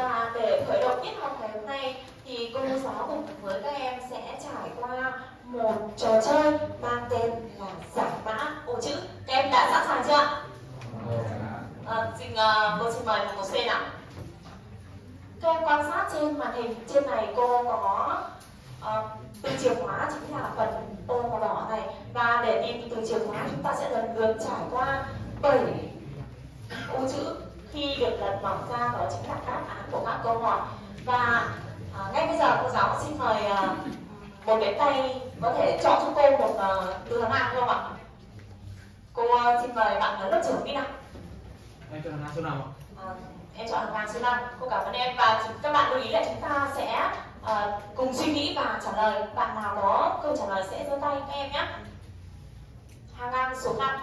Và để khởi động tiết học ngày hôm nay thì cô giáo cùng với các em sẽ trải qua một trò chơi mang tên là giải mã ô chữ. Các em đã sẵn sàng chưa? À, xin, uh, cô xin mời một C nào. Các em quan sát trên màn hình trên này cô có uh, từ chìa khóa chính là phần ô màu đỏ này và để tìm từ chìa khóa chúng ta sẽ lần lượt trải qua 7 ô chữ khi được lật mỏng ra đó chính là đáp án của các câu hỏi. Và à, ngay bây giờ cô giáo xin mời à, một cái tay có thể chọn cho cô một à, từ hàng ngang không ạ? Cô à, xin mời bạn lớp trưởng đi nào? Em chọn hàng ngang số nào ạ? À, em chọn hàng ngang số 5 cô cảm ơn em. Và các bạn lưu ý là chúng ta sẽ à, cùng suy nghĩ và trả lời. Bạn nào có câu trả lời sẽ giơ tay các em nhé. Hàng ngang số 5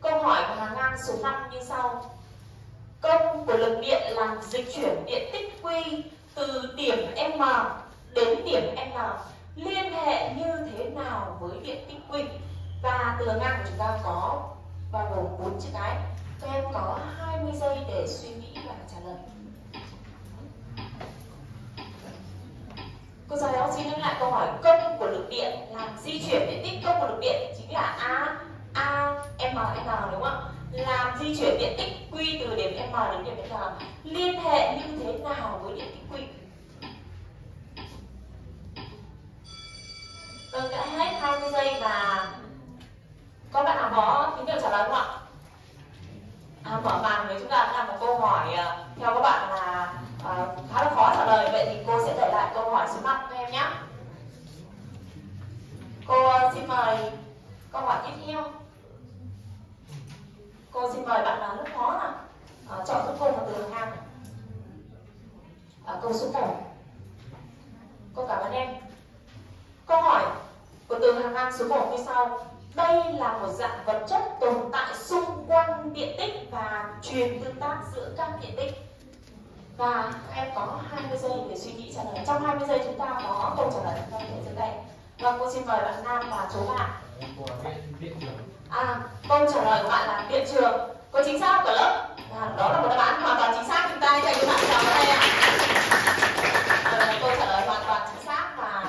câu hỏi của hàng ngang số 5 như sau công của lực điện làm dịch chuyển điện tích quy từ điểm M đến điểm N. Liên hệ như thế nào với điện tích quy? Và từ ngang của chúng ta có bao gồm bốn chữ cái. Các em có 20 giây để suy nghĩ và trả lời. Cô giáo xin nhắc lại câu hỏi, công của lực điện làm di chuyển điện tích, công của lực điện chính là a a, m, n, đúng không ạ? Làm di chuyển điện tích quy từ điểm M đến điểm N. Liên hệ như thế nào với điện tích Q? Vâng, đã hết 20 giây và có bạn nào có tín hiệu trả lời không ạ? À, mở màn với chúng ta là một câu hỏi à, theo các bạn là à, khá là khó trả lời vậy thì cô sẽ để lại câu hỏi số 5 các em nhé. Cô à, xin mời câu hỏi tiếp theo cô xin mời bạn là lớp phó nào à, chọn giúp cô một từ hàng ngang à, câu số 1 cô cảm ơn em câu hỏi của từ hàng ngang số 1 như sau đây là một dạng vật chất tồn tại xung quanh điện tích và truyền tương tác giữa các điện tích và các em có 20 giây để suy nghĩ trả lời trong 20 giây chúng ta có câu trả lời chúng ta thể giơ tay vâng cô xin mời bạn nam chú À, câu trả lời của bạn là điện trường có chính xác của lớp? À, đó là một đáp án hoàn toàn chính xác. Chúng ta dành cho bạn chào đây ạ. À, câu trả lời hoàn toàn chính xác và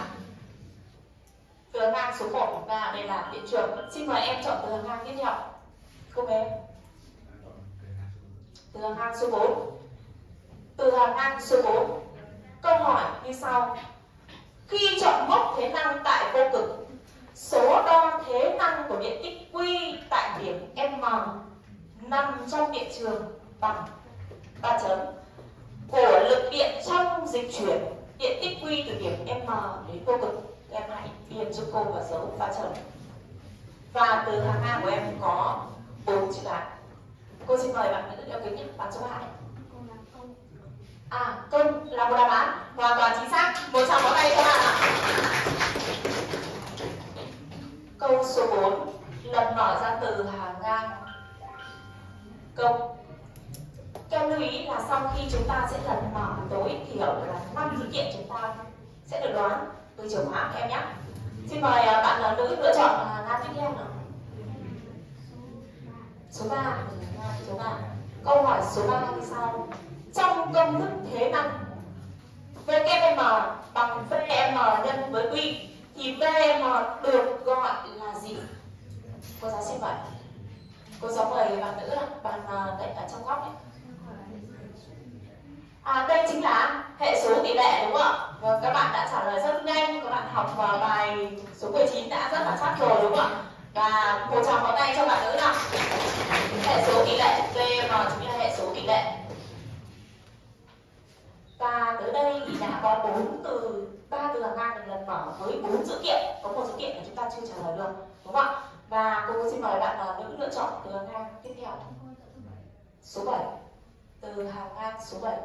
từ hàng ngang số 1 của chúng ta đây là điện trường xin mời em chọn từ hàng ngang tiếp theo. Cô bé từ hàng ngang số 4 từ hàng ngang số 4 câu hỏi như sau. Khi chọn mốc thế năng tại vô cực? Số đo thế năng của điện tích Q tại điểm M nằm trong điện trường bằng ba chấm. Của lực điện trong dịch chuyển, điện tích Q từ điểm M đến vô cực, em hãy điền cho cô và dấu ba chấm. Và từ hàng ngang của em có bốn chữ cái. Cô xin mời bạn nữ đeo kính nhé, bạn số hai. À công là một đáp án hoàn toàn chính xác. Một tràng pháo tay các bạn ạ câu số 4 lần mở ra từ hàng ngang. Câu các lưu ý là sau khi chúng ta sẽ lần mở tối thiểu là 5 dữ kiện chúng ta sẽ được đoán từ chìa khóa các em nhé? Xin mời à, bạn là nữ lựa chọn là ngang tiếp theo nào. Số 3 số 3 câu hỏi số 3 như sau. Trong công thức thế năng VKM bằng VM nhân với Q thì VM được gọi là gì? Cô giáo xin mời. Cô giáo mời bạn nữ bạn à, đấy ở trong góc đấy. À, đây chính là hệ số tỷ lệ đúng không ạ? Các bạn đã trả lời rất nhanh, các bạn học vào bài số 19 đã rất là chắc rồi đúng không ạ? Và một tràng pháo tay cho bạn nữ nào. Hệ số tỷ lệ VM chính là hệ số tỷ lệ và tới đây thì đã có bốn từ, ba từ hàng ngang được lần mở với bốn dữ kiện. Có một dữ kiện mà chúng ta chưa trả lời được, đúng không ạ? Và cô xin mời bạn là nữ lựa chọn từ hàng ngang tiếp theo. Số 7 từ hàng ngang số 7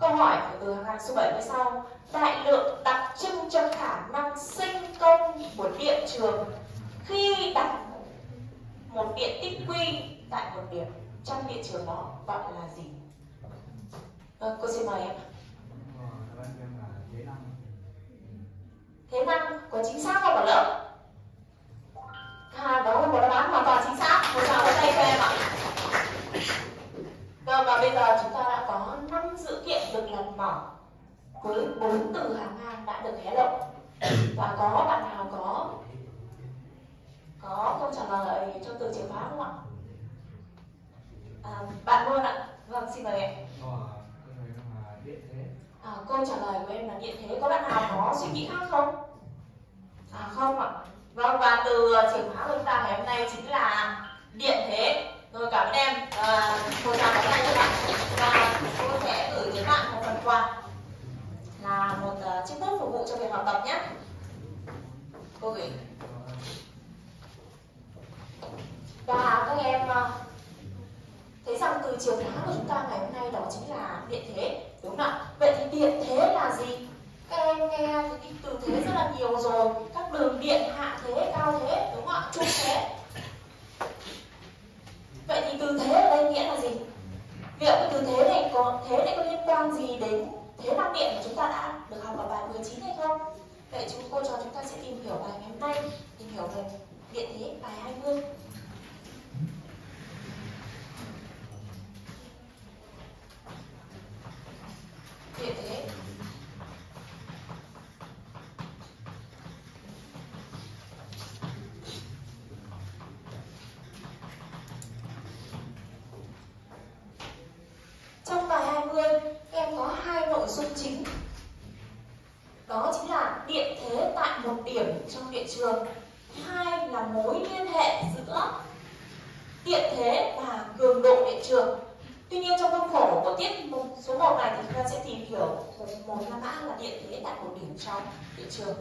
câu hỏi của từ hàng ngang số 7 như sau. Đại lượng đặc trưng cho khả năng sinh công của điện trường. Khi đặt một điện tích quy tại một điểm trong điện trường đó, gọi là gì? Vâng, cô xin mời em. Thế năng có chính xác không ở lớp? À, đó là một đáp án hoàn toàn chính xác. Một tràng vỗ tay cho em ạ. Vâng, và bây giờ chúng ta đã có năm dữ kiện được lần mỏ với bốn từ hàng ngang đã được hé lộ và có bạn nào có có câu trả lời cho từ chìa khóa không ạ à, bạn luôn ạ vâng xin mời em à, câu trả lời của em là điện thế có bạn nào có suy nghĩ khác không? À không ạ. Vâng và từ chìa khóa của chúng ta ngày hôm nay chính là điện thế. Rồi cảm ơn em. À, cô chào các bạn. Và cô sẽ gửi đến bạn một phần quà. Là một uh, chiếc bút phục vụ cho việc học tập nhé. Cô gửi. Và các em thấy rằng từ chìa khóa của chúng ta ngày hôm nay đó chính là điện thế đúng không ạ. Vậy thì điện thế là gì? Các em nghe cái từ thế rất là nhiều rồi. Các đường điện hạ thế, cao thế, đúng không ạ? Trung thế. Vậy thì từ thế ở đây nghĩa là gì? Liệu cái từ thế này có, thế này có liên quan gì đến thế năng điện mà chúng ta đã được học ở bài 19 hay không? Vậy chúng cô trò chúng ta sẽ tìm hiểu bài ngày hôm nay, tìm hiểu về điện thế, bài 20 điện thế Trong bài 20, các em có hai nội dung chính. Đó chính là điện thế tại một điểm trong điện trường. Hai là mối liên hệ giữa điện thế và cường độ điện trường. Tuy nhiên trong khuôn khổ của tiết số 1 này thì chúng ta sẽ tìm hiểu một la mã là điện thế tại một điểm trong điện trường.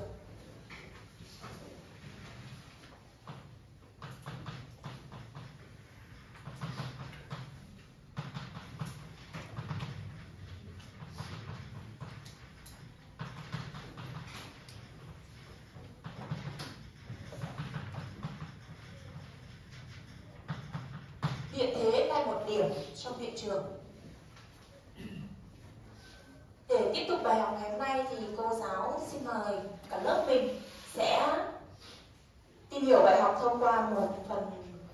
điện thế tại một điểm trong hiện trường. Để tiếp tục bài học ngày hôm nay thì cô giáo xin mời cả lớp mình sẽ tìm hiểu bài học thông qua một phần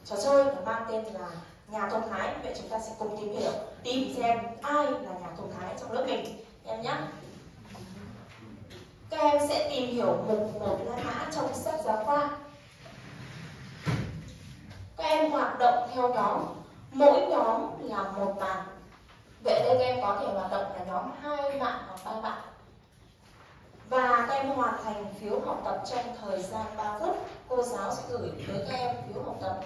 trò chơi mang tên là nhà thông thái. Vậy chúng ta sẽ cùng tìm hiểu, tìm xem ai là nhà thông thái trong lớp mình. Em nhé. Các em sẽ tìm hiểu mục một la mã trong sách giáo khoa. Các em hoạt động theo nhóm mỗi nhóm là một bàn vậy đây các em có thể hoạt động là nhóm hai bạn hoặc ba bạn. Và các em hoàn thành phiếu học tập trong thời gian 3 phút, cô giáo sẽ gửi tới các em phiếu học tập.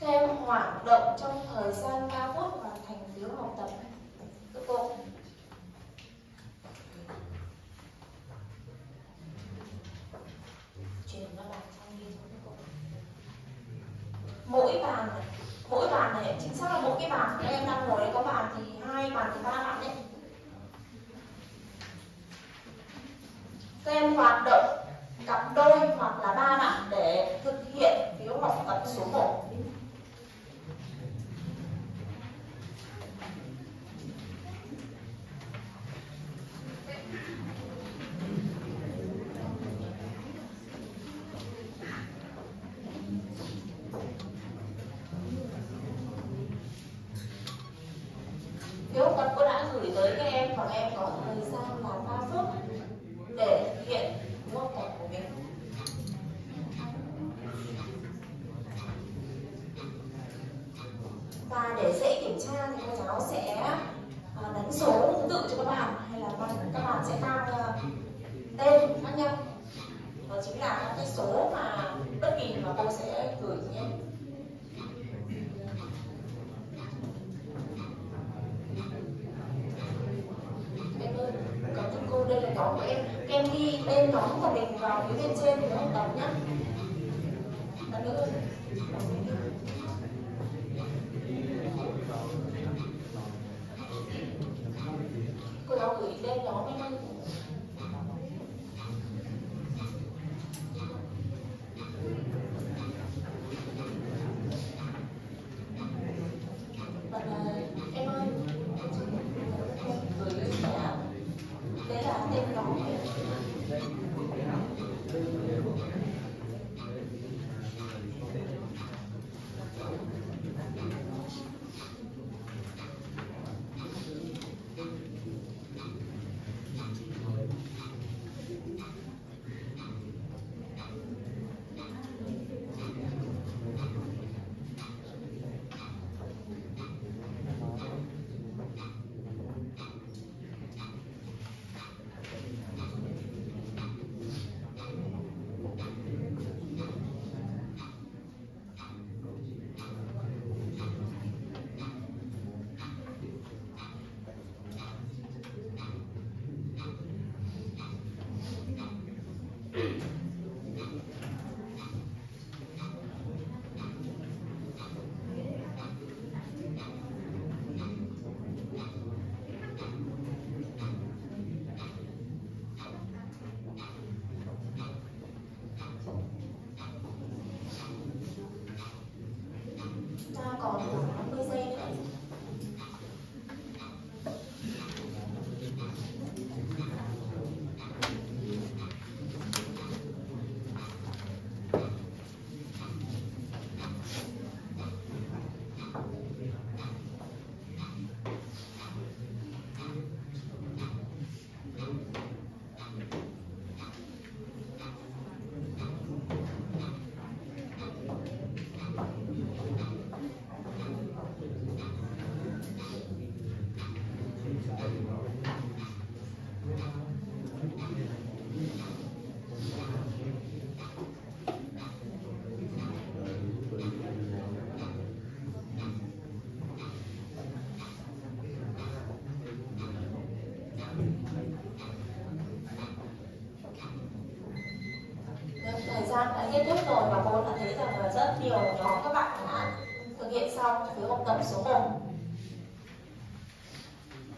Các em hoạt động trong thời gian 3 phút hoàn thành phiếu học tập các cô chuyển vào bàn sang ghi cho các cô mỗi bàn này mỗi bàn chính xác là mỗi cái bàn các em đang ngồi, có bàn thì hai, bàn thì ba bạn đấy các em hoạt động cặp đôi hoặc là ba bạn để thực hiện phiếu học tập số 1 phiếu học tập cô đã gửi tới các em và các em có thời gian là 3 phút để thực hiện phiếu học tập của mình và để dễ kiểm tra thì cô giáo sẽ ờ, đánh số thứ tự cho các bạn, hay là các bạn sẽ mang ờ, tên khác nhau. Đó chính là các cái số mà bất kỳ mà cô sẽ gửi nhé. Em ơi, có thưa cô đây là nhóm của em. Em ghi tên nhóm của mình vào phía bên trên để học tập nhé Lần nữa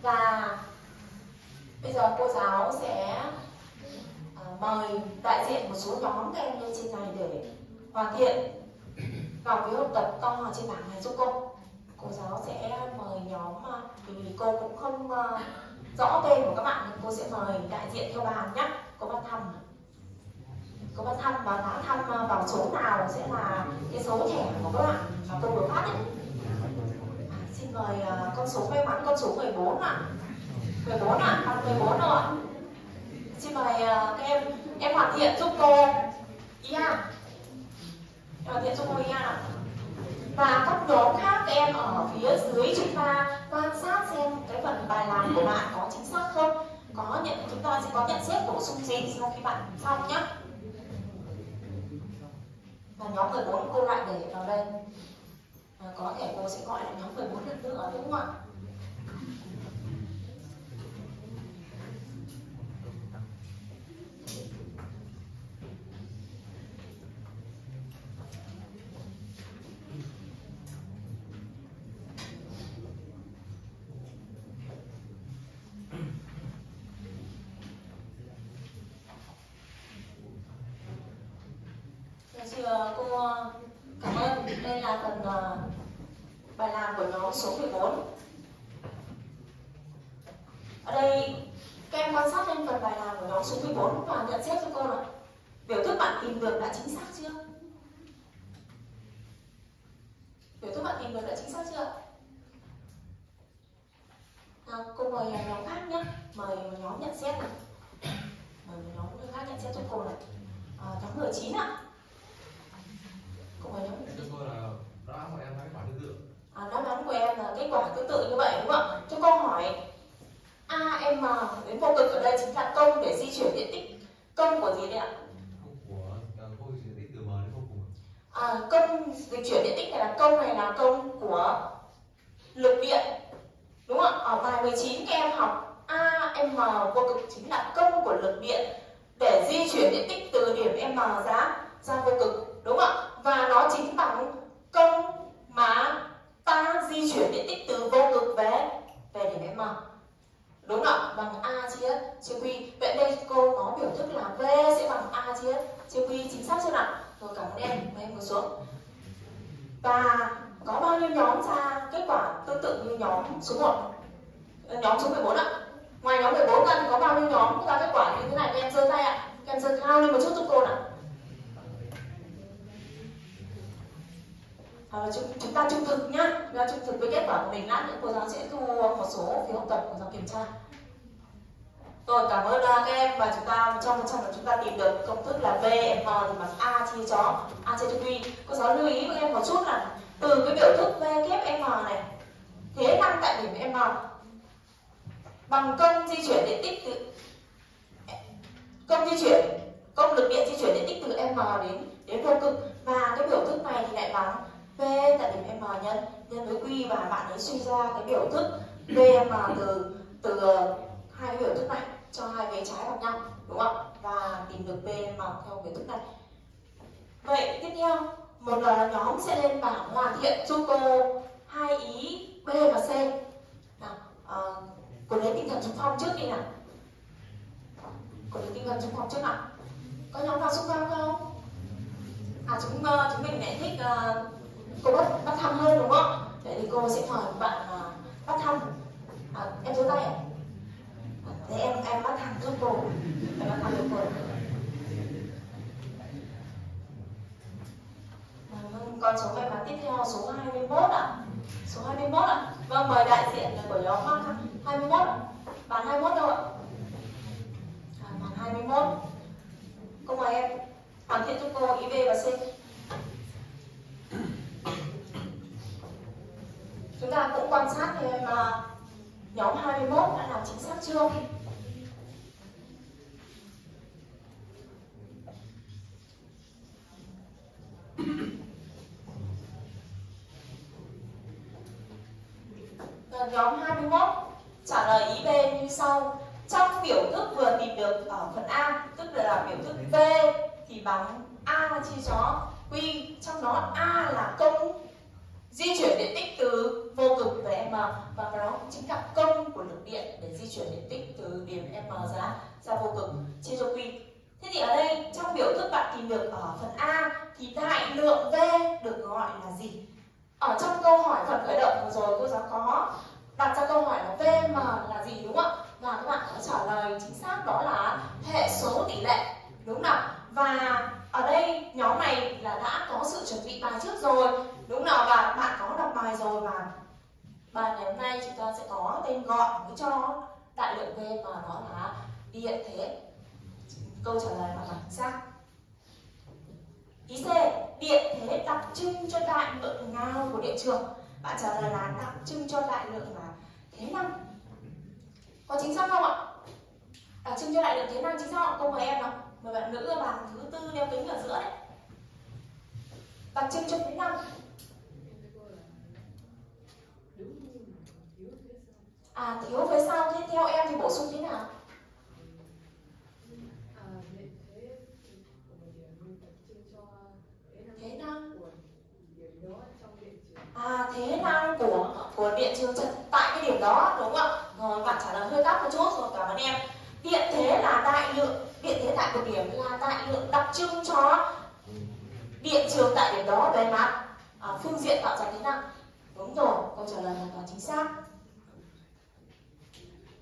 và bây giờ cô giáo sẽ ờ, mời đại diện một số nhóm các em lên trên này để hoàn thiện vào phiếu học tập câu hỏi trên bảng này giúp cô. Cô giáo sẽ mời nhóm ờ, vì cô cũng không ờ, rõ tên của các bạn nên cô sẽ mời đại diện theo bàn nhé. Cô bác thăm. Cô bác thăm và đã thăm vào số nào sẽ là cái số thẻ của các bạn mà cô vừa phát ấy. À, uh, con số may mắn con số 14 ạ. à. 14 ạ à, 14 rồi. Xin mời uh, các em em hoàn thiện giúp cô. Ia hoàn thiện giúp cô Ia nào và các nhóm khác các em ở phía dưới chúng ta quan sát xem cái phần bài làm của bạn có chính xác không. Có nhận chúng ta sẽ có nhận xét bổ sung gì sau khi bạn xong nhé và nhóm 14 cô lại để vào đây có thể cô sẽ gọi lại nhóm 14 lần nữa đúng không ạ chưa cô cảm ơn đây là phần uh, bài làm của nhóm số 14 ở đây các em quan sát lên phần bài làm của nhóm số 14 và nhận xét cho cô là biểu thức bạn tìm được đã chính xác chưa? Biểu thức bạn tìm được đã chính xác chưa? À, cô mời nhóm khác nhé. Mời nhóm nhận xét này. Mời nhóm khác nhận xét cho cô này. À, nhóm 19 ạ. Của Cho cô là đáp án của em là kết quả tương tự. À, đáp án của em là kết quả tương tự như vậy đúng không ạ? Cho câu hỏi AM đến vô cực ở đây chính là công để di chuyển điện tích. Công của gì đấy ạ? Công của di chuyển tích từ M đến vô. À, công di chuyển điện tích này là công này là công của lực điện đúng không ạ? Ở bài 19 các em học AM vô cực chính là công của lực điện để di chuyển điện tích từ điểm M ra ra vô cực đúng không ạ? và nó chính bằng công mà ta di chuyển điện tích từ vô cực về về điểm M đúng không ạ bằng a chia chia q. Vậy đây cô có biểu thức là v sẽ bằng a chia chia q chính xác chưa nào? Rồi cảm ơn em mời em ngồi xuống. Và có bao nhiêu nhóm ra kết quả tương tự như nhóm số 1 ờ, nhóm số 14 ạ. Ngoài nhóm 14 ra thì có bao nhiêu nhóm ra kết quả như thế này? Các em giơ tay ạ. Các em giơ cao lên một chút giúp cô nào. À, chúng, chúng ta trung thực nhá. Chúng ta trung thực với kết quả của mình. Lát nữa cô giáo sẽ thu một số phiếu học tập của giáo kiểm tra. Rồi cảm ơn à, các em. Và chúng ta trong trong trăm là chúng ta tìm được công thức là v m thì bằng a chia cho a chia cho q cô giáo lưu ý với em một chút là từ cái biểu thức v kép m này thế năng tại điểm m. Bằng công di chuyển điện tích từ công di chuyển công lực điện di chuyển điện tích từ m đến đến vô cực. Và cái biểu thức này thì lại bằng V tại điểm M nhân nhân với Q và bạn ấy suy ra cái biểu thức VM từ từ ờ, hai cái biểu thức này cho hai vế trái bằng nhau đúng không và tìm được VM theo biểu thức này. Vậy tiếp theo một nhóm sẽ lên bảng hoàn thiện giúp cô hai ý B và C. Nào à, cô lấy tinh thần trong phong trước đi nào. Cô lấy tinh thần trong phong trước nào. Có nhóm nào xung quanh không? À chúng uh, chúng mình lại thích uh, cô bắt bắt thăm hơn đúng không? Vậy thì cô sẽ mời bạn uh, bắt thăm. À, em giơ tay ạ. À, thế em em bắt thăm giúp cô. Em bắt thăm giúp cô. Vâng, con số may mắn tiếp theo số 21 ạ. À. số 21 ạ. À. vâng mời đại diện của nhóm 21 ạ. À. bàn 21 đâu ạ? À, bàn 21 cô mời em hoàn thiện cho cô ý và C. chúng ta cũng quan sát thêm uh, nhóm 21 đã làm chính xác chưa? Ờ, nhóm 21 trả lời ý B như sau. Trong biểu thức vừa tìm được ở phần A tức là biểu thức V thì bằng A chia cho Q trong đó A là công. Di chuyển điện tích từ vô cực về M, và đó chính là công của lực điện để di chuyển điện tích từ điểm M ra ra vô cực chia cho Q Thế thì ở đây, trong biểu thức bạn tìm được ở phần A, thì đại lượng V được gọi là gì? Ở trong câu hỏi phần khởi động vừa rồi, cô giáo có đặt ra câu hỏi là VM là gì, đúng không ạ? Và các bạn có trả lời chính xác đó là hệ số tỷ lệ, đúng không Và ở đây, nhóm này là đã có sự chuẩn bị bài trước rồi, đúng nào và bạn có đọc bài rồi và bài ngày hôm nay chúng ta sẽ có tên gọi mới cho đại lượng V mà đó là điện thế. Câu trả lời hoàn toàn xác ý C, điện thế đặc trưng cho đại lượng nào của điện trường? Bạn trả lời là đặc trưng cho đại lượng là thế năng. Có chính xác không ạ? Đặc trưng cho đại lượng thế năng chính xác không? Câu mời em nào mời bạn nữ ở bàn thứ tư đeo kính ở giữa đấy. Đặc trưng cho thế năng. À thiếu phía sau thế theo em thì bổ sung thế nào? Thế năng à thế năng của của điện trường tại cái điểm đó đúng không ạ? Rồi bạn trả lời hơi gấp một chút rồi cảm ơn em. Điện thế là đại lượng điện thế tại một điểm là đại lượng đặc trưng cho điện trường tại điểm đó về mặt à, phương diện tạo ra thế năng. Đúng rồi câu trả lời hoàn toàn chính xác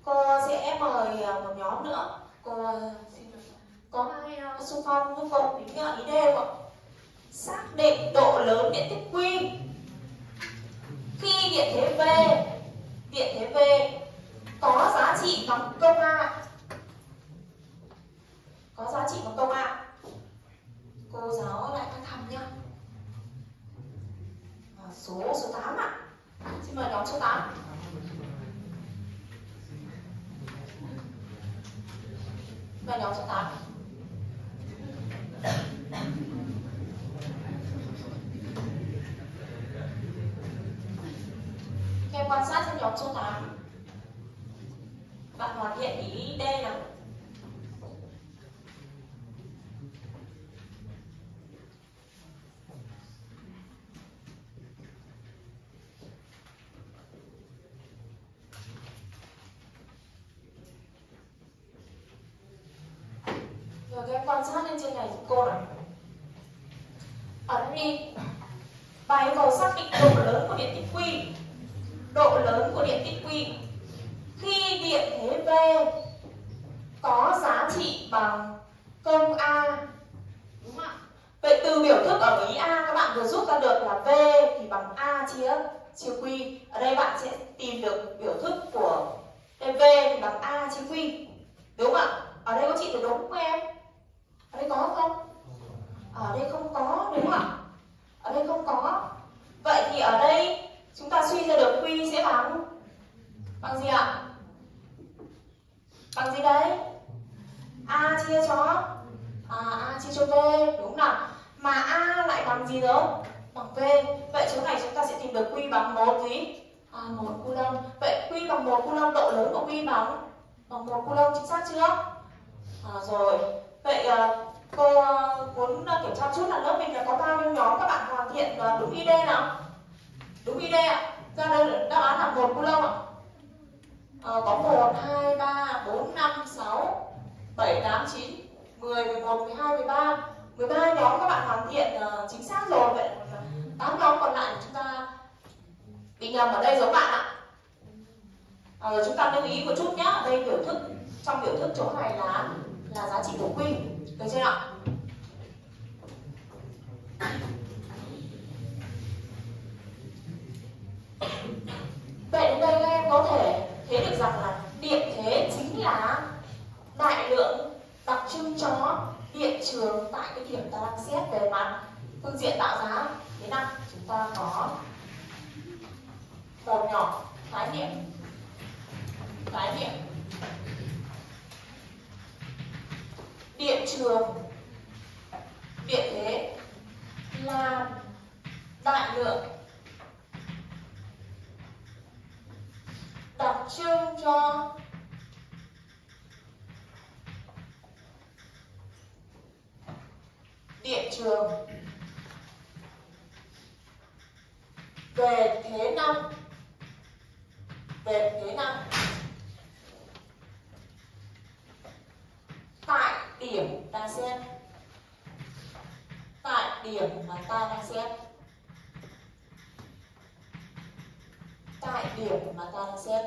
cô sẽ mời à, một nhóm nữa. Cô à, xin có ai xung phong giúp cô ý, ý đề không xác định độ lớn điện tích quy. Khi điện thế V điện thế V có giá trị bằng công A. Có giá trị bằng công A. Cô giáo lại các thầm nhá. Số số 8 ạ. À. xin mời nhóm số 8 mời nhóm số 8 Em quan sát xem nhóm số 8 Bạn hoàn thiện ý D nào? Rồi các em quan sát lên trên này giúp cô nào Ấn đi Bài yêu cầu xác định độ lớn của điện tích quy, Độ lớn của điện tích quy Khi điện thế V có giá trị bằng công A, Đúng không ạ? Vậy từ biểu thức ở ý A các bạn vừa rút ra được là V thì bằng A chia chia Q Ở đây bạn sẽ tìm được biểu thức của V thì bằng A chia Q Đúng không ạ? Ở đây có chị thì đúng không em? Ở đây có không? Ở đây không có đúng không ạ? Ở đây không có Vậy thì ở đây chúng ta suy ra được Q sẽ bằng Bằng gì ạ? Bằng gì đấy? A chia cho à, A chia cho V đúng nào? Mà A lại bằng gì nữa Bằng V Vậy chỗ này chúng ta sẽ tìm được Q bằng một gì? À, một coulomb Vậy Q bằng một coulomb độ lớn của Q bằng Bằng một coulomb chính xác chưa? À, rồi Vậy ờ, cô ờ, muốn ờ, kiểm tra chút là lớp mình là có bao nhiêu nhóm các bạn hoàn thiện đúng ID nào? Đúng ID ạ. Ra đây đáp án là một lâu ạ. à, có 1, 2, 3, 4, 5, 6, 7, 8, 9, 10, 11, 12, 13 13 nhóm các bạn hoàn thiện chính xác rồi Vậy 8 nhóm còn lại chúng ta bị nhầm ở đây giống bạn ạ à, Chúng ta lưu ý một chút nhé Ở đây biểu thức Trong biểu thức chỗ này là là giá trị của quy. Được chưa ạ? Vậy đến đây các em có thể thấy được rằng là điện thế chính là đại lượng đặc trưng cho điện trường tại cái điểm ta đang xét về mặt phương diện tạo giá thế nào chúng ta có một nhỏ khái niệm khái niệm điện trường điện thế là đại lượng đặc trưng cho điện trường về thế năm về thế năm tại điểm ta xét tại điểm mà ta đang xét tại điểm xét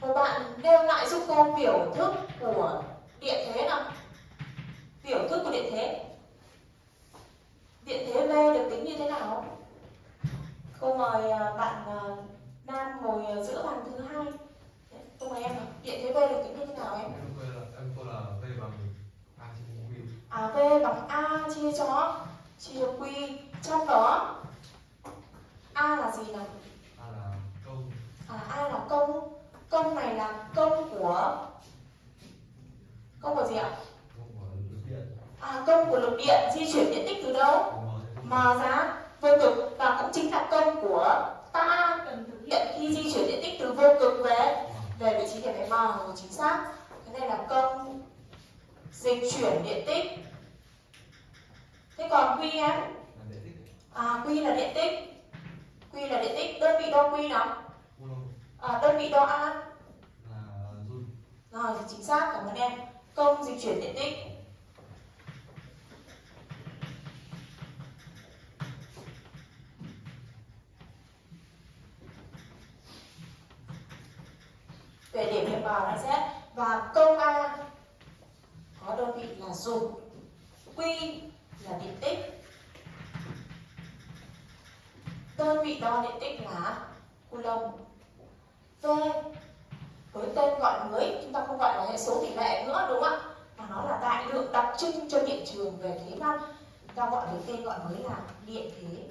và bạn nêu lại giúp cô biểu thức của điện thế nào? Biểu thức của điện thế. Điện thế V được tính như thế nào? Cô mời à, bạn à, Nam ngồi giữa bàn thứ hai. Cô mời em điện thế V được tính như thế nào em? Là v bằng a chia cho q à V bằng A chia cho chia Q trong đó A là gì nào à A là công? Công này là công của công của gì ạ? Công của lực điện à công của lực điện di chuyển điện tích từ đâu? Mà giá vô cực, và cũng chính là công của ta cần thực hiện khi di chuyển điện tích từ vô cực về. Về vị trí điểm m rồi chính xác. Cái này là công dịch chuyển điện tích. Thế còn q em à q là điện tích. Q là điện tích, đơn vị đo q nào à, đơn vị đo a là joule rồi chính xác cảm ơn em. Công dịch chuyển điện tích về điểm điểm vào đã xét và công a có đơn vị là joule q là điện tích đơn vị đo điện tích là coulomb v với tên gọi mới chúng ta không gọi là hệ số tỷ lệ nữa đúng không ạ? Mà nó là đại lượng đặc trưng cho điện trường về thế năng chúng ta gọi với tên gọi mới là điện thế.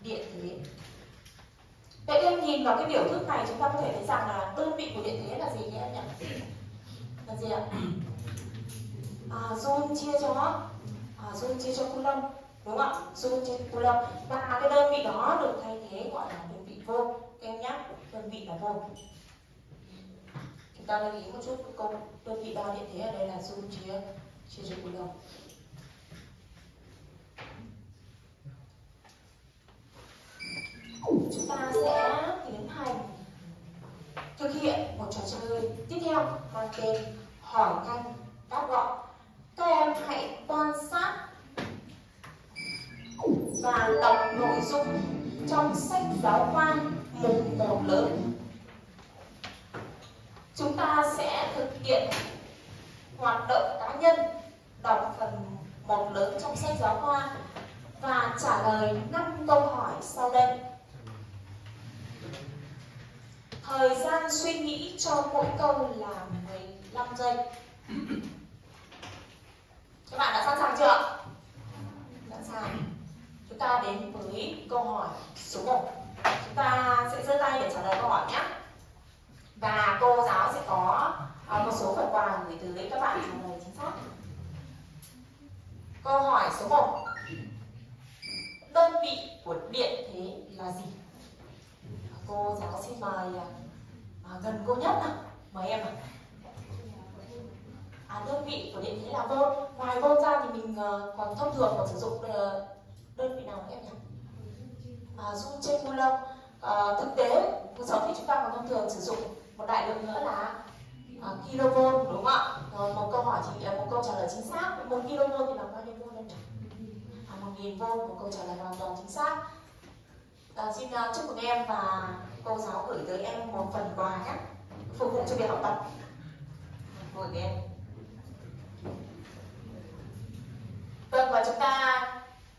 Điện thế. Vậy em nhìn vào cái biểu thức này chúng ta có thể thấy rằng là đơn vị của điện thế là gì nhé em nhỉ? Là gì ạ? À, joule chia cho à, joule chia cho coulomb đúng không ạ? Joule chia cho coulomb. Và cái đơn vị đó được thay thế gọi là đơn vị vô em nhé đơn vị là một chúng ta lưu ý một chút, công đơn vị đo điện thế ở đây là dung chia chia dung của đồng. Chúng ta sẽ tiến hành thực hiện một trò chơi tiếp theo mang tên hỏi nhanh đáp gọn các em hãy quan sát và đọc nội dung trong sách giáo khoa một một lớn. Chúng ta sẽ thực hiện hoạt động cá nhân, đọc phần một lớn trong sách giáo khoa và trả lời 5 câu hỏi sau đây. Thời gian suy nghĩ cho mỗi câu là 15 giây. Các bạn đã sẵn sàng chưa? Sẵn sàng. Chúng ta đến với câu hỏi số 1 Chúng ta sẽ giơ tay để trả lời câu hỏi nhé. Và cô giáo sẽ có à, một số phần quà gửi tới các bạn trả lời chính xác. Câu hỏi số 1 Đơn vị của điện thế là gì? Cô giáo xin mời à, à, gần cô nhất nào? Mời em ạ. À, đơn vị của điện thế là volt ngoài volt ra thì mình ờ, còn thông thường còn sử dụng ờ, đơn vị nào em nhỉ? À, dung trên cu lông à, ờ, thực tế cuộc sống thì chúng ta còn thông thường sử dụng một đại lượng nữa là ờ, à, kV đúng không ạ? Rồi một câu hỏi chỉ một câu trả lời chính xác. Một kV thì là bao nhiêu vô em à, một nghìn vô một câu trả lời hoàn toàn chính xác. À, xin uh, chúc mừng em và cô giáo gửi tới em một phần quà nhé. Phục vụ cho việc học tập. Gửi em. Vâng và chúng ta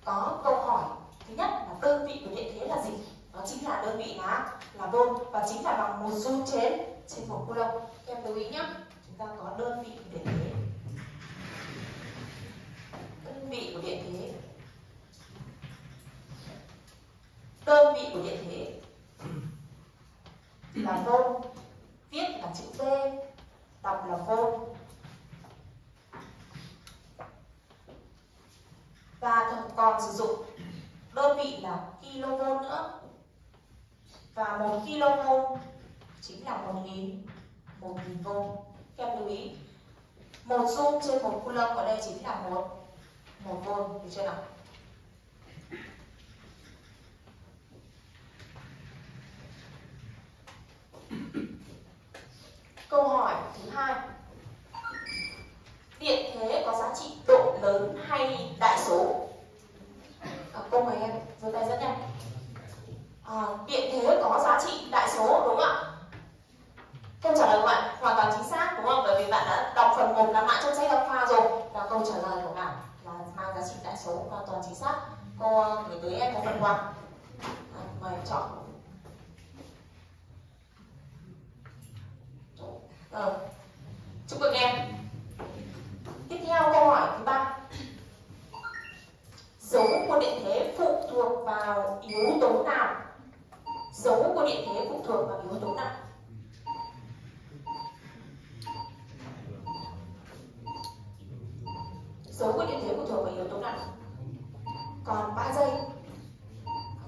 có câu hỏi thứ nhất là đơn vị của điện thế là gì? Đó chính là đơn vị là là volt và chính là bằng một joule trên trên một coulomb. Các em lưu ý nhé. Chúng ta có đơn vị của điện thế. Đơn vị của điện thế. Đơn vị của điện thế là vôn. Viết là chữ V, đọc là vôn. và còn sử dụng đơn vị là kV nữa. Và một kV chính là một nghìn một nghìn volt các em lưu ý, một dung trên một coulomb ở đây chính là một một volt được chưa nào? Câu hỏi thứ hai. Điện thế có giá trị độ lớn hay đại số? À, câu mời em giơ tay rất nhanh à, điện thế có giá trị đại số đúng không ạ câu trả lời của bạn hoàn toàn chính xác đúng không bởi vì bạn đã đọc phần một là mã trong sách giáo khoa rồi và câu trả lời của bạn là mang giá trị đại số hoàn toàn chính xác cô ờ, gửi tới em một phần quà à, mời em chọn ờ. chúc mừng em tiếp theo câu hỏi thứ ba dấu của điện thế phụ thuộc vào yếu tố nào dấu của điện thế phụ thuộc vào yếu tố nào dấu của điện thế phụ thuộc vào yếu tố nào còn 3 giây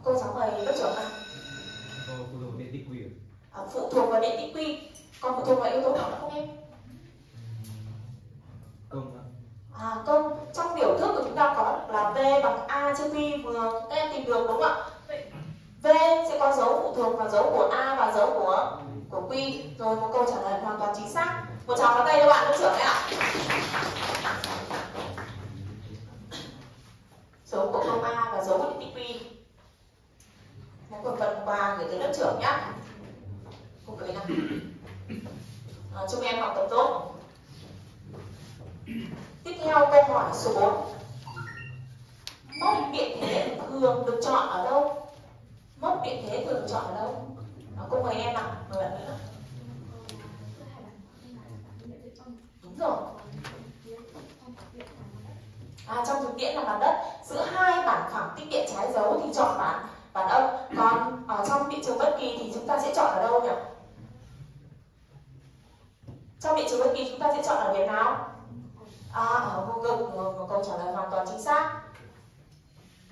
cô giáo mời lớp trưởng ạ Cô phụ thuộc điện tích quỷ à, phụ thuộc vào điện tích quy còn phụ thuộc vào yếu tố nào nữa không em Công á à, công trong biểu thức của chúng ta có là v bằng a trên q vừa các em tìm được đúng không ạ v sẽ có dấu phụ thuộc vào dấu của a và dấu của của q rồi một câu trả lời hoàn toàn chính xác một tràng pháo tay cho bạn lớp trưởng đấy ạ dấu của công a và dấu của điện tích q một phần phần quà gửi tới lớp trưởng nhé cô gửi nào à, chúc em học tập tốt tiếp theo câu hỏi số 4 mốc điện thế thường được chọn ở đâu? Mốc điện thế thường chọn ở đâu? À, cô mời em nào mời bạn nữa. Đúng rồi. À, trong thực tiễn là bản đất giữa hai bản phẳng tích điện trái dấu thì chọn bản bản âm. Còn ở trong điện trường bất kỳ thì chúng ta sẽ chọn ở đâu nhỉ? Trong điện trường bất kỳ chúng ta sẽ chọn ở điểm nào? À, ở vô cực một, câu trả lời hoàn toàn chính xác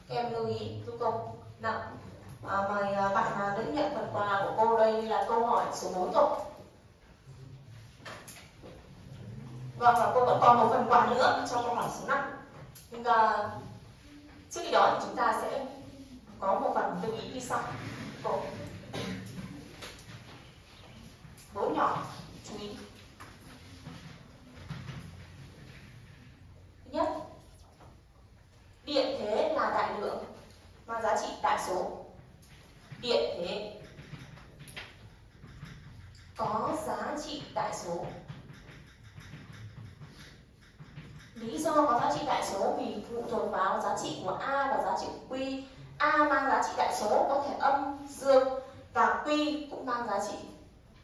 em lưu ý giúp cô nào à, mời à, bạn à, nữ nhận phần quà của cô đây là câu hỏi số 4 rồi vâng và cô vẫn còn một phần quà nữa trong câu hỏi số 5 nhưng à, trước khi đó thì chúng ta sẽ có một phần lưu ý như sau. Cô bố nhỏ chú ý. Thứ nhất, điện thế là đại lượng mang giá trị đại số. Điện thế có giá trị đại số. Lý do có giá trị đại số vì phụ thuộc vào giá trị của A và giá trị của Q. A mang giá trị đại số có thể âm, dương và Q cũng mang giá trị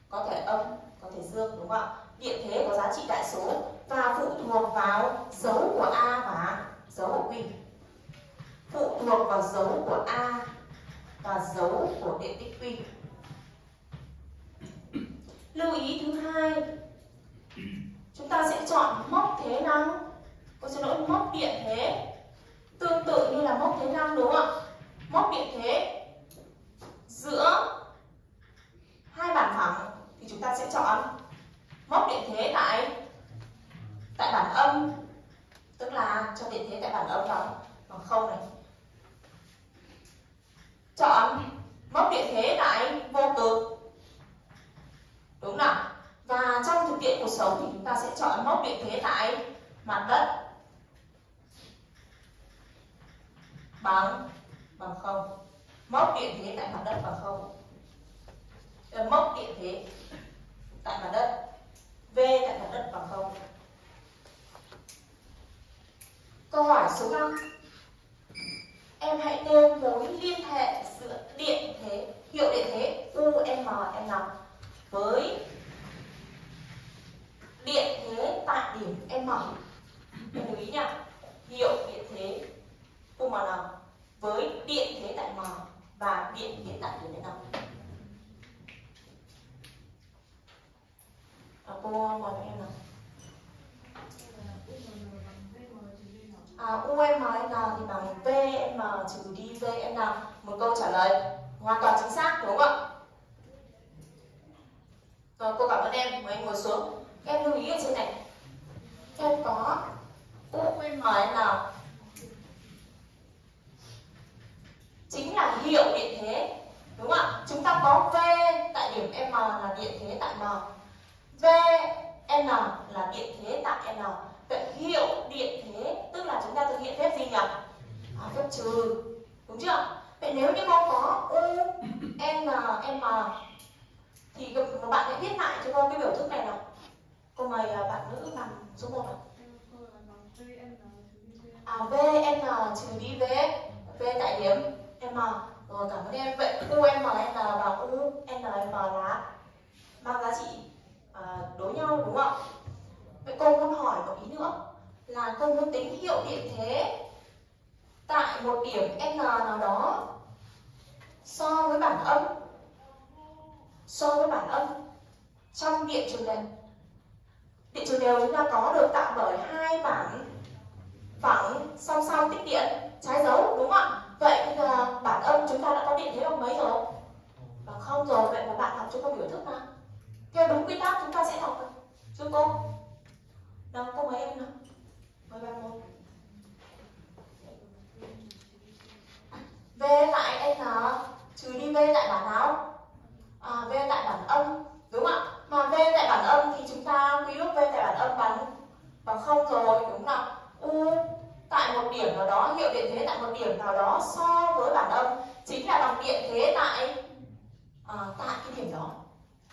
có thể âm, có thể dương đúng không ạ? Điện thế có giá trị đại số và phụ thuộc vào dấu của A và dấu của Q. Phụ thuộc vào dấu của A và dấu của điện tích Q. Lưu ý thứ hai, chúng ta sẽ chọn mốc thế năng. có xin lỗi, mốc điện thế. Tương tự như là mốc thế năng đúng không ạ? Mốc điện thế giữa hai bản phẳng thì chúng ta sẽ chọn mốc điện thế tại tại bản âm tức là cho điện thế tại bản âm đó bằng không này chọn mốc điện thế tại vô cực. Đúng nào? Và trong thực tiễn cuộc sống thì chúng ta sẽ chọn mốc điện thế tại mặt đất. Bằng bằng không. Mốc điện thế tại mặt đất bằng không. Ờ, mốc điện thế tại mặt đất. V tại mặt đất bằng không. Câu hỏi số 5 em hãy nêu mối liên hệ giữa điện thế, hiệu điện thế UMN với điện thế tại điểm M. Em lưu ý nha, hiệu điện thế UMN với điện thế tại M và điện thế tại điểm N. Ờ, cô mời em nào. À, UMN thì bằng VM trừ đi VN một câu trả lời hoàn toàn chính xác đúng không ạ? Rồi cô cảm ơn em mời anh ngồi xuống. Em lưu ý ở trên này. Em có UMN chính là hiệu điện thế đúng không ạ? Chúng ta có V tại điểm M là điện thế tại M. VN là điện thế tại N vậy hiệu điện thế tức là chúng ta thực hiện phép gì nhỉ? À, phép trừ đúng chưa? Vậy nếu như con có U N M thì các bạn hãy viết lại cho con cái biểu thức này nào. Cô mời à, bạn nữ làm số 1 nào. À n trừ đi V. V tại điểm M. Rồi cảm ơn em. Vậy u em và UNM là mang giá trị à, đối nhau đúng không vậy cô muốn hỏi một ý nữa là cô muốn tính hiệu điện thế tại một điểm n nào đó so với bản âm, so với bản âm trong điện trường đều điện trường đều chúng ta có được tạo bởi hai bản phẳng song song tích điện trái dấu, đúng không ạ? Vậy là bản âm chúng ta đã có điện thế bằng mấy rồi? Bằng không rồi, vậy mà bạn học cho con biểu thức nào theo đúng quy tắc chúng ta sẽ học được chưa cô Đâu, câu mấy em nào mời bạn một v lại n trừ đi v tại bản nào à, v tại bản âm đúng không ạ? Mà v tại bản âm thì chúng ta quy ước v tại bản âm bằng bằng không rồi đúng không ạ? u tại một điểm nào đó hiệu điện thế tại một điểm nào đó so với bản âm. Chính là bằng điện thế tại à, tại cái điểm đó.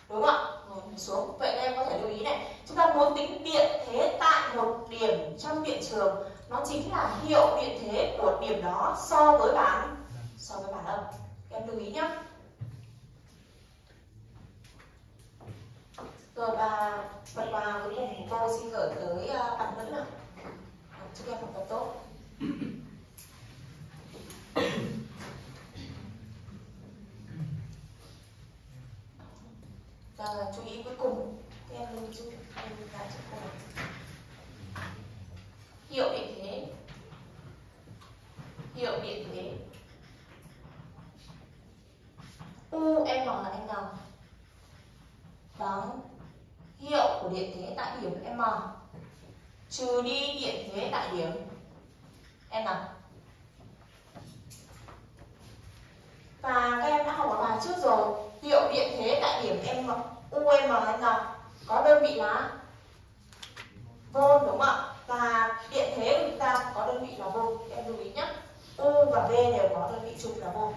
Đúng không ạ? Ừ, xuống. Vậy em có thể lưu ý này. Chúng ta muốn tính điện thế một điểm trong điện trường. Nó chính là hiệu điện thế của điểm đó so với bản, so với bản âm. Em lưu ý nhé rồi và phần quà cuối cùng cô xin gửi tới à, bạn nữ nào chúc em học tập tốt. Và chú ý cuối cùng. Các em lưu chú lưu lại cho cô hiệu điện thế. Hiệu điện thế. UMN bằng hiệu của điện thế tại điểm M. Trừ đi điện thế tại điểm N. Và các em đã học ở bài trước rồi. Hiệu điện thế tại điểm M UMN có đơn vị là volt đúng không ạ? Và điện thế của chúng ta có đơn vị là vôn em lưu ý nhé. U và V đều có đơn vị chung là vôn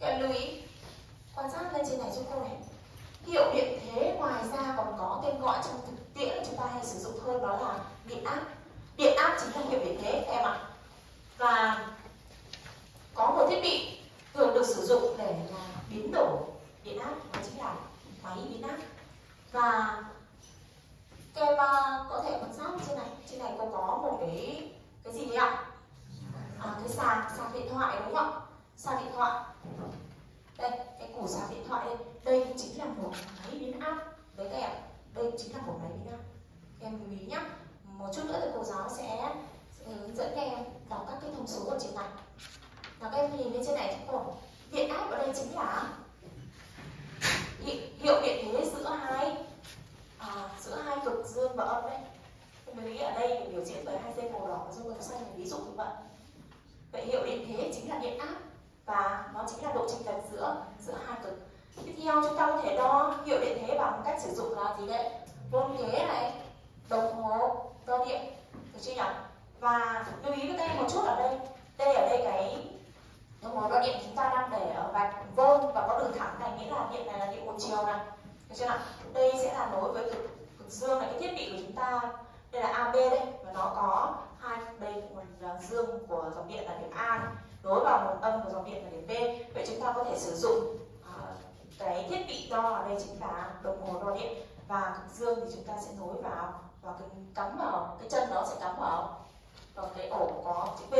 em lưu ý, quan sát lên trên này cho cô này. Hiệu điện thế ngoài ra còn có tên gọi trong thực tiễn chúng ta hay sử dụng hơn, đó là điện áp. Điện áp chính là hiệu điện thế, em ạ. Và có một thiết bị thường được sử dụng để là biến đổi điện áp, đó chính là máy biến áp. Và các em có thể quan sát trên này. Trên này có có một cái cái gì đấy ạ à, cái sạc sạc điện thoại đúng không sạc điện thoại. Đây cái củ sạc điện thoại đây. Đây chính là một máy biến áp đấy các em đây chính là một máy biến áp em lưu ý nhé một chút nữa thì cô giáo sẽ, sẽ hướng dẫn các em đọc các cái thông số ở trên này. Và các em nhìn lên trên này cho cô điện áp ở đây chính là hiệu, hiệu điện thế giữa hai à, giữa hai cực dương và âm đấy mình nghĩ ở đây mình biểu diễn bởi hai dây màu đỏ và dương màu xanh là ví dụ như vậy. Vậy hiệu điện thế chính là điện áp và nó chính là độ chênh lệch giữa giữa hai cực. Tiếp theo chúng ta có thể đo hiệu điện thế bằng cách sử dụng là gì đấy vôn thế này đồng hồ đo điện. Được chưa nhỉ? Và lưu ý với các em một chút ở đây. Đây ở đây cái đồng hồ đo điện chúng ta đang để ở vạch vôn và có đường thẳng này nghĩa là điện này là điện một chiều này được chưa nào? Đây sẽ là nối với cực, cực dương là cái thiết bị của chúng ta đây là AB đây và nó có hai đây nguồn dương của dòng điện là điểm A này. Nối vào nguồn âm của dòng điện là điểm B. Vậy chúng ta có thể sử dụng uh, cái thiết bị đo ở đây chính là đồng hồ đo điện. Và cực dương thì chúng ta sẽ nối vào và cái cắm vào cái chân nó sẽ cắm vào vào cái ổ có chữ B.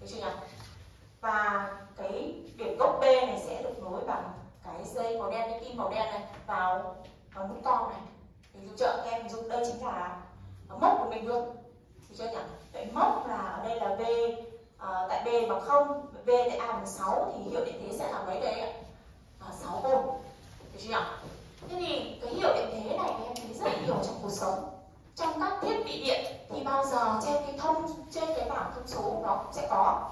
Được chưa nhỉ? Và cái điểm gốc B này sẽ được nối bằng cái dây màu đen cái kim màu đen này vào vào mũi con này. Thì giúp trợ các em dùng đây chính là mốc của mình luôn. Thì chưa nhỉ? Vậy mốc là ở đây là V à, tại B bằng không V tại A bằng 6 thì hiệu điện thế sẽ là mấy đấy ạ? À, 6 ôm được chưa nhỉ? Thế thì cái hiệu điện thế này em thấy rất nhiều trong cuộc sống. Trong các thiết bị điện thì bao giờ trên cái thông trên cái bảng thông số nó cũng sẽ có.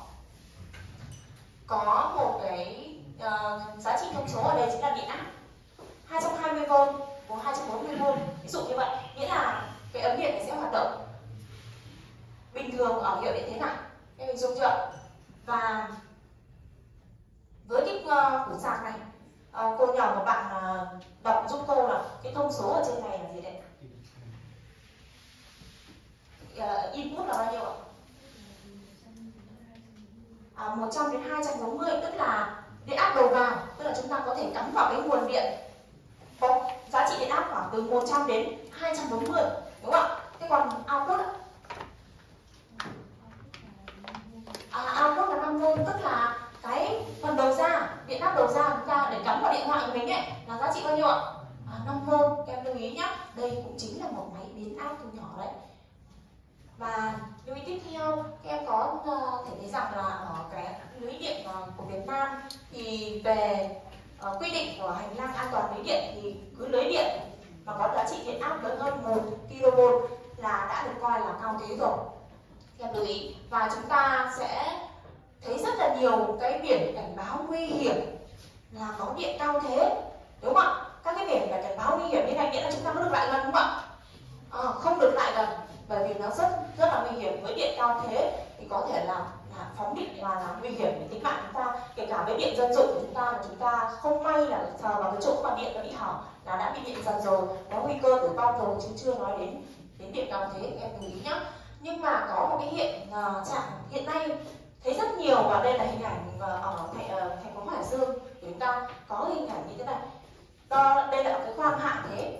Có một cái uh, giá trị thông số ở đây chính là điện áp. 220V của 240V ví dụ như vậy nghĩa là cái ấm điện sẽ hoạt động bình thường ở hiệu điện thế này. Em hình dung chưa và với cái ờ, uh, củ sạc này uh, cô nhỏ của bạn uh, đọc giúp cô là cái thông số ở trên này là gì đấy? Uh, input là bao nhiêu ạ? À, 100 đến 240 tức là điện áp đầu vào tức là chúng ta có thể cắm vào cái nguồn điện. Có giá trị điện áp khoảng từ 100 đến 240 đúng không ạ? Thế còn output ạ? À, output là 5 v tức là cái phần đầu ra điện áp đầu ra chúng ta để cắm vào điện thoại của mình ấy là giá trị bao nhiêu ạ? À, 5 v em lưu ý nhé đây cũng chính là một máy biến áp thu nhỏ đấy và lưu ý tiếp theo các em có ờ, thể thấy rằng là ở cái lưới điện ờ, của Việt Nam thì về ờ, quy định của hành lang an toàn lưới điện thì cứ lưới điện mà có giá trị điện áp lớn hơn 1 kV là đã được coi là cao thế rồi. Em lưu ý. Và chúng ta sẽ thấy rất là nhiều cái biển cảnh báo nguy hiểm là có điện cao thế đúng không ạ? Các cái biển cảnh báo nguy hiểm như này nghĩa là chúng ta mới được lại gần đúng không ạ? À, không được lại gần bởi vì nó rất rất là nguy hiểm với điện cao thế. Thì có thể là, là phóng điện và là nguy hiểm đến tính mạng chúng ta. Kể cả với điện dân dụng của chúng ta mà chúng ta không may là sờ vào cái chỗ mà điện nó bị hỏng là đã bị điện giật rồi. Có nguy cơ tử vong rồi chứ chưa nói đến đến điện cao thế em lưu ý nhé nhưng mà có một cái hiện uh, trạng hiện nay thấy rất nhiều và đây là hình ảnh uh, ở thành, uh, ờ, thành phố Hải Dương. Chúng ta có hình ảnh như thế này. Đó, đây là cái khoang hạ thế.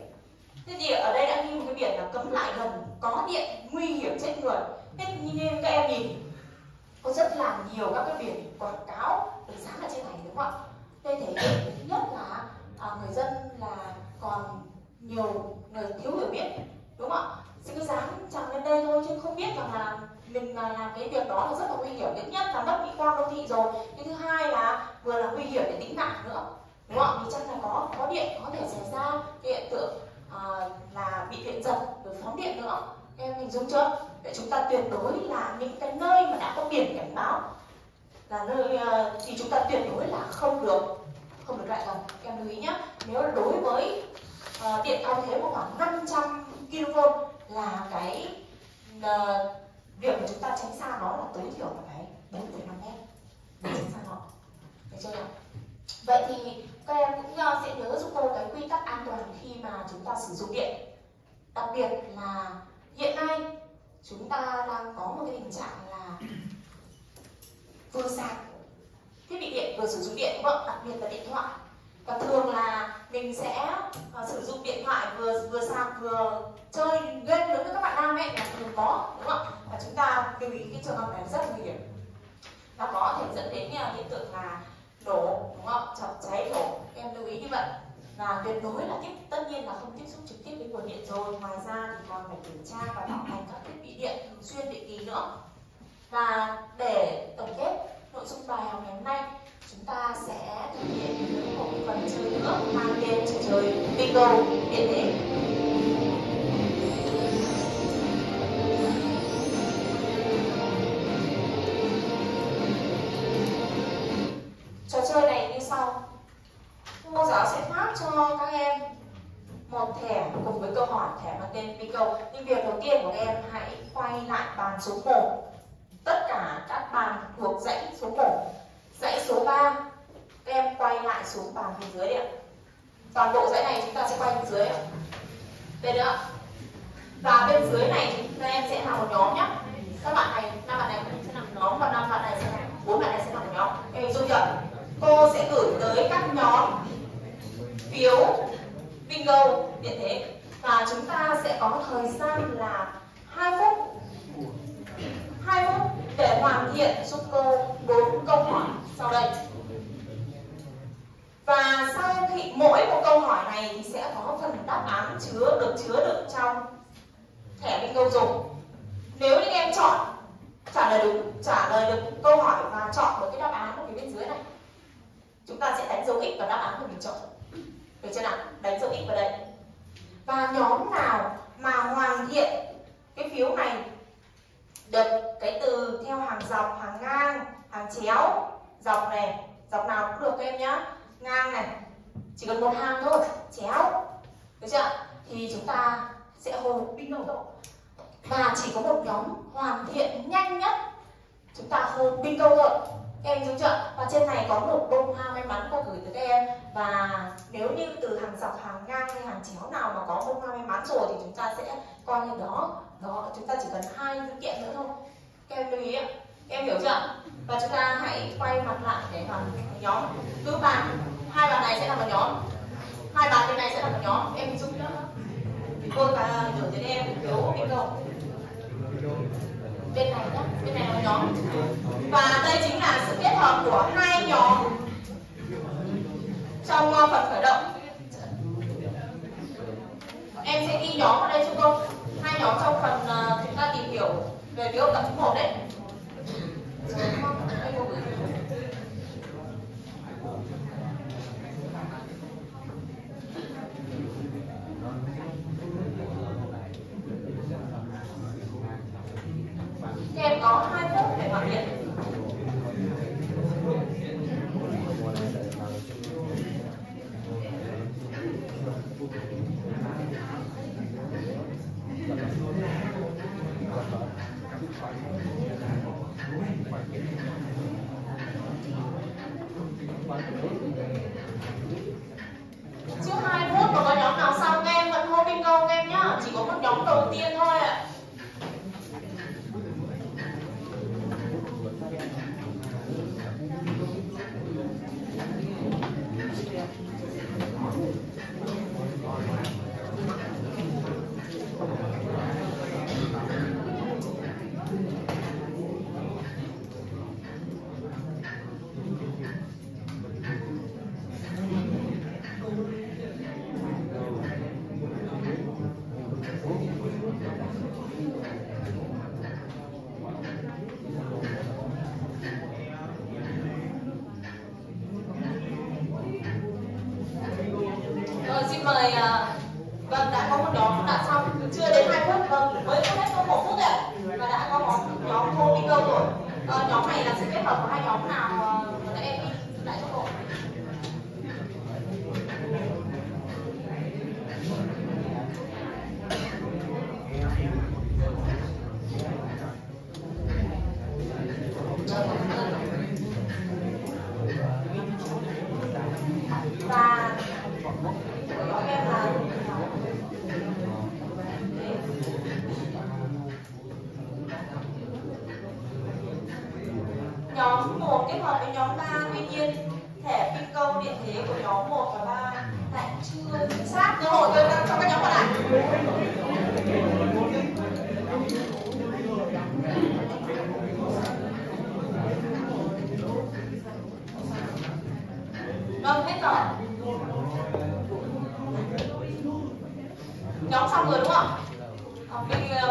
Thế thì ở đây đã ghi một cái biển là cấm lại gần có điện nguy hiểm chết người. Thế nên các em nhìn có rất là nhiều các cái biển quảng cáo được dán ở trên này đúng không ạ? Đây thể hiện thứ nhất là à, người dân là còn nhiều người thiếu hiểu biết đúng không ạ? Sẽ cứ dán chẳng lên đây thôi chứ không biết rằng là mình là làm cái việc đó là rất là nguy hiểm. Thứ nhất là mất mỹ quan đô thị rồi. Cái thứ hai là vừa là nguy hiểm để tính mạng nữa đúng không ạ? Vì chắc là có có điện có thể xảy ra cái hiện tượng à, là bị điện giật rồi phóng điện nữa em hình dung chưa để chúng ta tuyệt đối là những cái nơi mà đã có biển cảnh báo. Là nơi ờ, thì chúng ta tuyệt đối là không được không được lại gần em lưu ý nhé nếu đối với uh, điện cao thế của khoảng 500 kV là cái uh, việc mà chúng ta tránh xa nó là tối thiểu là phải 4,5 mét. Để tránh xa nó. Được chưa nào? Vậy thì các em cũng sẽ nhớ giúp cô cái quy tắc an toàn khi mà chúng ta sử dụng điện. Đặc biệt là hiện nay chúng ta đang có một cái tình trạng là vừa sạc thiết bị điện vừa sử dụng điện đúng không đặc biệt là điện thoại. Và thường là mình sẽ uh, sử dụng điện thoại vừa vừa sạc vừa chơi game đối với các bạn nam ấy là thường có đúng không và chúng ta lưu ý cái trường hợp này rất nguy hiểm. Nó có thể dẫn đến ờ, hiện tượng là nổ đúng không chập cháy nổ. Em lưu ý như vậy và tuyệt đối là tiếp tất nhiên là không tiếp xúc trực tiếp với nguồn điện rồi. Ngoài ra thì còn phải kiểm tra và bảo hành các thiết bị điện thường xuyên định kỳ nữa. Và để tổng kết nội dung bài học ngày hôm nay, chúng ta sẽ thực hiện một phần chơi nữa, mang tên trò chơi bingo điện thế sẽ phát cho các em một thẻ cùng với câu hỏi, thẻ mang tên bingo. Nhưng việc đầu tiên của các em hãy quay lại bàn số 1 tất cả các bàn thuộc dãy số 1 dãy số 3 các em quay lại xuống bàn phía dưới đi ạ. Toàn bộ dãy này chúng ta sẽ quay bên dưới ạ. Đây nữa. Và bên dưới này các em sẽ làm một nhóm nhé. Các bạn này, năm bạn này sẽ làm nhóm và năm bạn này sẽ làm, bốn bạn này sẽ làm một nhóm. Em hình dung chưa cô sẽ gửi tới các nhóm phiếu bingo, điện thế. Và chúng ta sẽ có thời gian là 2 phút. 2 phút để hoàn thiện giúp cô bốn câu hỏi sau đây. Và sau khi mỗi một câu hỏi này thì sẽ có phần đáp án chứa được chứa được trong thẻ bingo dùng nếu như em chọn trả lời đúng, trả lời được câu hỏi và chọn được cái đáp án ở phía bên dưới này, chúng ta sẽ đánh dấu x vào đáp án của mình chọn được chưa nào? Đánh dấu x vào đây. Và nhóm nào mà hoàn thiện cái phiếu này được cái từ theo hàng dọc, hàng ngang, hàng chéo, dọc này, dọc nào cũng được em nhá. Ngang này, chỉ cần một hàng thôi, chéo. Được chưa? Thì chúng ta sẽ hồ binh đồng độ và chỉ có một nhóm hoàn thiện nhanh nhất, chúng ta hồ binh câu thôi các em đúng chưa và trên này có một bông hoa may mắn cô gửi tới các em. Và nếu như từ hàng dọc, hàng ngang hay hàng chéo nào mà có bông hoa may mắn rồi thì chúng ta sẽ coi như đó. Đó, chúng ta chỉ cần hai dữ kiện nữa thôi. Các em lưu ý ạ. Các em hiểu chưa? Và chúng ta hãy quay mặt lại để làm nhóm. Cứ bàn hai bàn này sẽ là một nhóm. Hai bàn bên này sẽ là một nhóm. Em giúp nữa cô và hiểu cho em thiếu không bên này nhé bên này là nhóm. Và đây chính là sự kết hợp của hai nhóm. Trong uh, phần khởi động. Em sẽ ghi nhóm ở đây cho cô. Hai nhóm trong phần uh, chúng ta tìm hiểu về biểu tập số một đấy.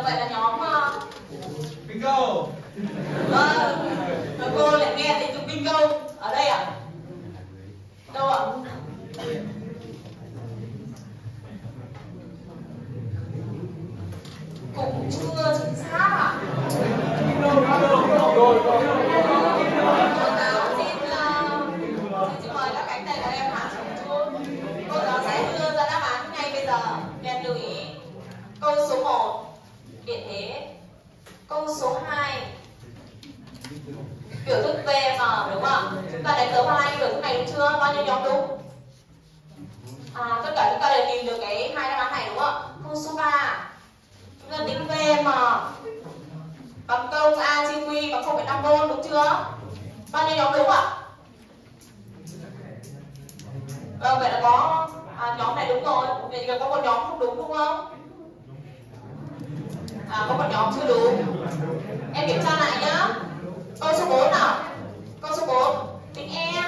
Vậy là nhóm ờ, bingo. Vâng, cô lại nghe thấy từ bingo ở đây à? Đâu ạ? Cũng chưa chính xác ạ. Cô giáo xin, ờ, xin mời các cánh tay của em hạ xuống chút. Cô giáo sẽ đưa ra đáp án ngay bây giờ. Em lưu ý. Câu số 1 điện thế. Câu số 2 biểu thức VM đúng không? Chúng ta đánh dấu vào hai biểu thức này đúng chưa? Bao nhiêu nhóm đúng? À, tất cả chúng ta đều tìm được cái hai đáp án này đúng không? Câu số 3 chúng ta tính VM bằng công A chia Q bằng 0,5 mol đúng chưa? Bao nhiêu nhóm đúng ạ? Vâng, vậy là có à, nhóm này đúng rồi. Vậy là có một nhóm không đúng đúng không? À, có một nhóm chưa đúng. Em kiểm tra lại nhá. Câu số 4 nào. Câu số 4 tính E.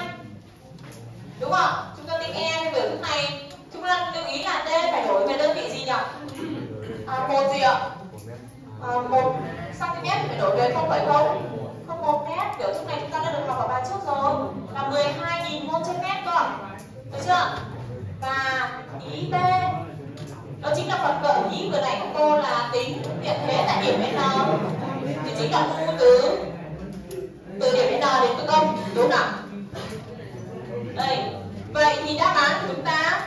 Đúng không? Chúng ta tính E thì biểu thức này chúng ta lưu ý là D phải đổi về đơn vị gì nhỉ? À, một gì ạ? À, 1 cm phải đổi về 0,001 mét. Biểu thức này chúng ta đã được học ở bài trước rồi. Là 12.000 mol trên mét cơ. Được chưa? Và ý B đó chính là phần gợi ý vừa nãy của cô là tính điện thế tại điểm N từ từ điểm đến N đến từ công. Đúng không? đây. Vậy thì đáp án của chúng ta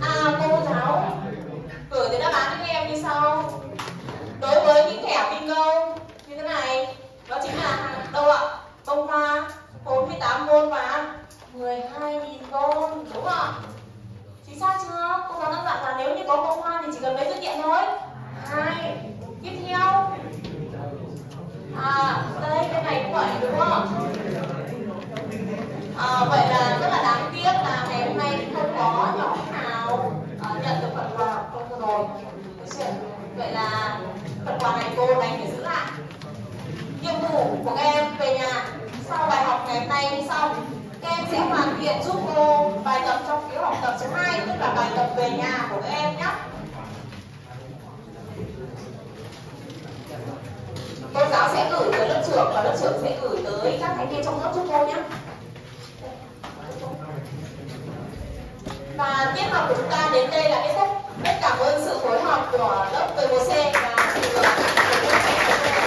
à cô giáo gửi tới đáp án cho các em như sau. Đối với những thẻ bingo như thế này, đó chính là đâu ạ? Bông hoa 48 môn và 12.000 con đúng không chính xác chưa? Cô giáo đang dặn là nếu như có bông hoa thì chỉ cần mấy dữ kiện thôi. Hai. Tiếp theo à đây cái này cũng vậy đúng không? À, vậy là rất là đáng tiếc là ngày hôm nay không có nhỏ nào à, nhận được phần quà không vừa rồi. Vậy là phần quà này cô đánh để giữ lại. Nhiệm vụ của các em về nhà. Sau bài học ngày hôm nay như sau các em sẽ hoàn thiện giúp cô bài tập trong phiếu học tập số 2 tức là bài tập về nhà của các em nhé. cô giáo sẽ gửi tới lớp trưởng và lớp trưởng sẽ gửi tới các thành viên trong lớp giúp cô nhé. Và tiết học của chúng ta đến đây là kết thúc. Rất cảm ơn sự phối hợp của lớp 11C và của